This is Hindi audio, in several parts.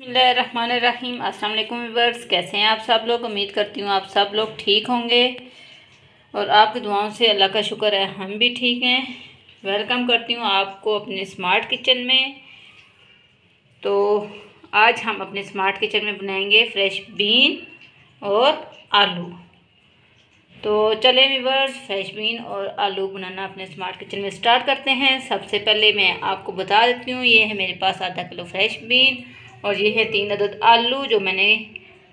बसमीम अस्सलाम वर्स कैसे हैं आप सब लोग? उम्मीद करती हूँ आप सब लोग ठीक होंगे। और आपकी दुआओं से अल्लाह का शुक्र है, हम भी ठीक हैं। वेलकम करती हूँ आपको अपने स्मार्ट किचन में। तो आज हम अपने स्मार्ट किचन में बनाएँगे फ्रेश बीन और आलू। तो चले वीवर्स फ्रेश बीन और आलू बनाना अपने स्मार्ट किचन में स्टार्ट करते हैं। सबसे पहले मैं आपको बता देती हूँ, ये है मेरे पास आधा किलो फ्रेश बीन। और ये है तीन अदद आलू जो मैंने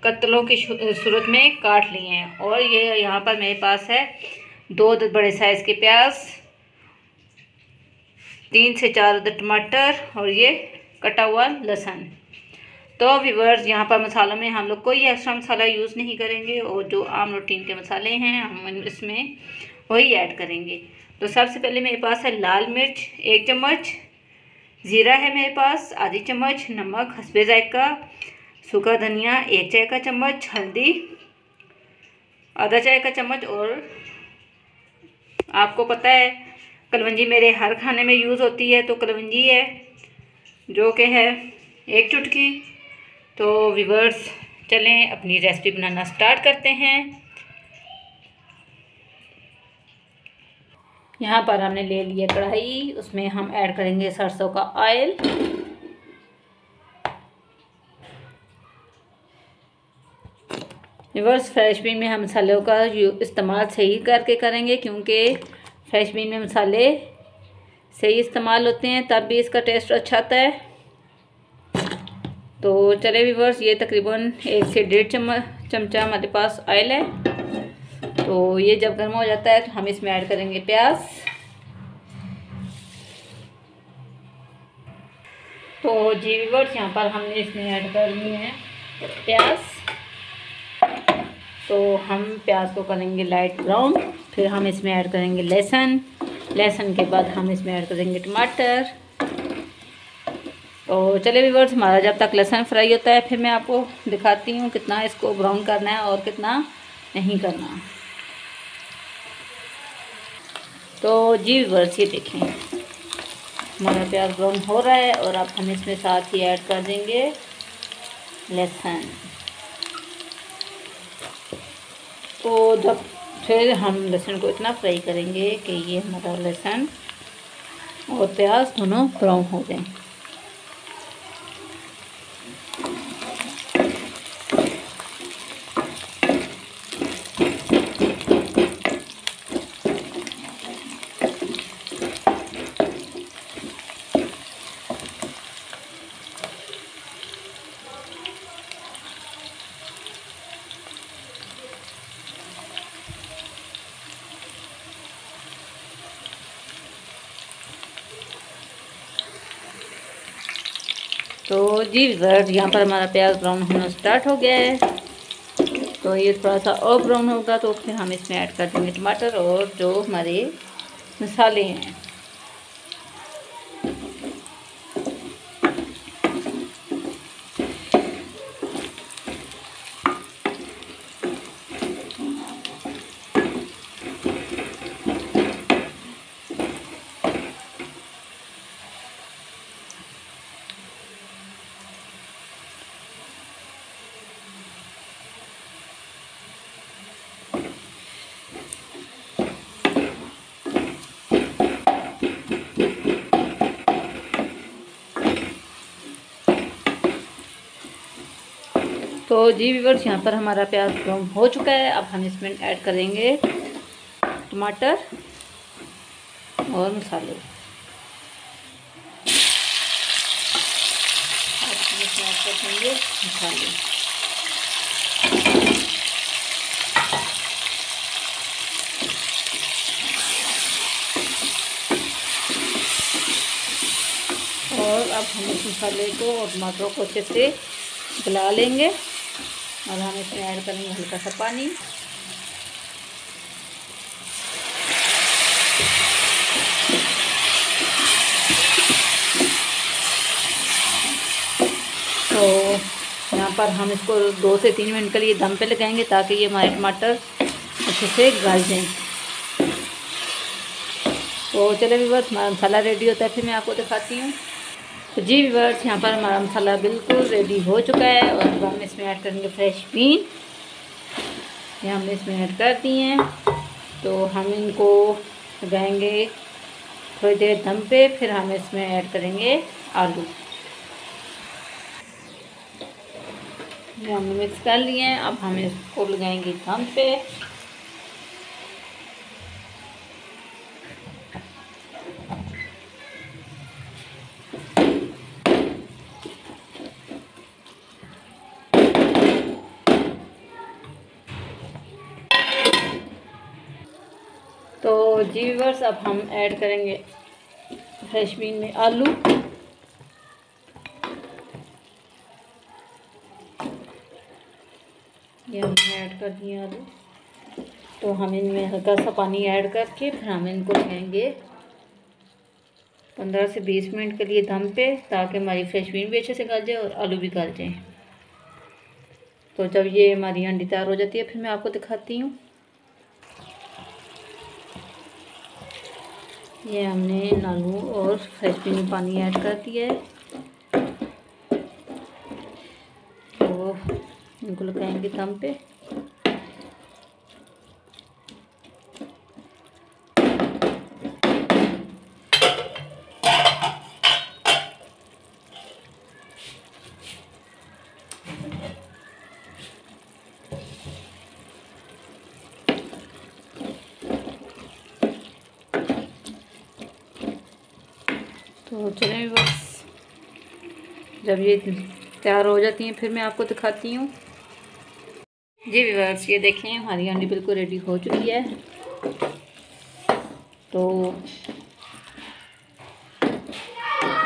कत्लों की सूरत में काट लिए हैं। और ये यहाँ पर मेरे पास है दो अदद बड़े साइज़ के प्याज, तीन से चार अदद टमाटर और ये कटा हुआ लहसुन। तो व्यूवर्स यहाँ पर मसालों में हम लोग कोई एक्स्ट्रा मसाला यूज़ नहीं करेंगे और जो आम रूटीन के मसाले हैं, हम इसमें वही ऐड करेंगे। तो सबसे पहले मेरे पास है लाल मिर्च, एक चम्मच ज़ीरा है मेरे पास, आधी चम्मच नमक, हसबे जायका, सूखा धनिया, एक चाय का चम्मच, हल्दी, आधा चाय का चम्मच और आपको पता है, कलवंजी मेरे हर खाने में यूज़ होती है तो कलवंजी है, जो कि है एक चुटकी। तो विवर्स चलें, अपनी रेसिपी बनाना स्टार्ट करते हैं। यहाँ पर हमने ले लिया कढ़ाई, उसमें हम ऐड करेंगे सरसों का ऑयल रिवर्स फ्रेश बीन में हम मसालों का इस्तेमाल सही करके करेंगे, क्योंकि फ्रेश बीन में मसाले सही इस्तेमाल होते हैं, तब भी इसका टेस्ट अच्छा आता है। तो चले विवर्स ये तकरीबन एक से डेढ़ चम्मच, चमचा हमारे पास ऑयल है। तो ये जब गर्म हो जाता है तो हम इसमें ऐड करेंगे प्याज। तो जी वीवर्स यहाँ पर हमने इसमें ऐड करनी है प्याज। तो हम प्याज को करेंगे लाइट ब्राउन फिर हम इसमें ऐड करेंगे लहसुन। लहसुन के बाद हम इसमें ऐड करेंगे टमाटर। तो चले वीवर्स हमारा जब तक लहसुन फ्राई होता है, फिर मैं आपको दिखाती हूँ कितना इसको ब्राउन करना है और कितना नहीं करना। तो जी वर्स ये देखें। हमारा प्याज ब्राउन हो रहा है और अब हम इसमें साथ ही ऐड कर देंगे। लहसुन तो जब फिर हम लहसुन को इतना फ्राई करेंगे कि ये हमारा लहसुन और प्याज दोनों ब्राउन हो जाएँ। तो जी वर्ड यहाँ पर हमारा प्याज ब्राउन होना स्टार्ट हो गया है। तो ये थोड़ा सा और ब्राउन होगा तो फिर हम इसमें ऐड कर देंगे टमाटर और जो हमारे मसाले हैं। तो जी वीवर्स यहाँ पर हमारा प्याज ब्राउन हो चुका है। अब हम इसमें ऐड करेंगे टमाटर और मसाले मसाले। और अब हम इस मसाले को और टमाटरों को अच्छे से गला लेंगे। और हम इसमें ऐड करेंगे हल्का सा पानी। तो यहाँ पर हम इसको दो से तीन मिनट के लिए दम पे लगाएँगे ताकि ये हमारे टमाटर अच्छे से गल जाएँ। तो चले भी बस, मसाला रेडी होता है, फिर मैं आपको दिखाती हूँ। तो जी व्यूवर्स यहाँ पर हमारा मसाला बिल्कुल रेडी हो चुका है और अब हम इसमें ऐड करेंगे फ्रेश बीन ये हमने इसमें ऐड कर दिए हैं। तो हम इनको लगाएँगे थोड़ी देर दम पे, फिर हम इसमें ऐड करेंगे आलू। ये हमने मिक्स कर लिए हैं। अब हम इसको लगाएँगे दम पे। तो जी व्यूवर्स अब हम ऐड करेंगे फ्रेश बीन में आलू। ये हमने ऐड कर दिए आलू। तो हम इनमें हल्का सा पानी ऐड करके फिर हम इनको रखेंगे पंद्रह से बीस मिनट के लिए दम पे ताकि हमारी फ्रेश बीन भी अच्छे से गल जाए और आलू भी गल जाए। तो जब ये हमारी अंडी तैयार हो जाती है, फिर मैं आपको दिखाती हूँ। ये हमने नालू और फ्रेश में पानी ऐड कर दिया है। तो इनको लगाएँगे दम पे। तो चलें बस। जब ये तैयार हो जाती हैं, फिर मैं आपको दिखाती हूँ। जी विवर्स ये देखें, हमारी अंडी बिल्कुल रेडी हो चुकी है। तो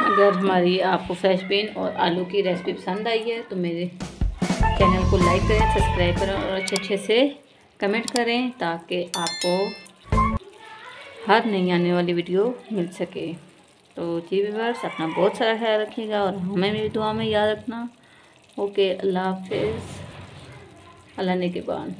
अगर हमारी आपको फ्रेश बीन और आलू की रेसिपी पसंद आई है तो मेरे चैनल को लाइक करें सब्सक्राइब करें और अच्छे अच्छे से कमेंट करें, ताकि आपको हर नई आने वाली वीडियो मिल सके। तो जी व्यूवर्स, अपना बहुत सारा ख्याल रखिएगा और हमें भी दुआ में याद रखना। ओके, अल्लाह हाफिज़। अल्लाह ने के बाद।